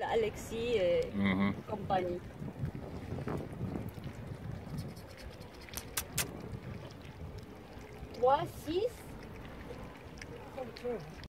Alexis et mhm. compagnie. Trois, six.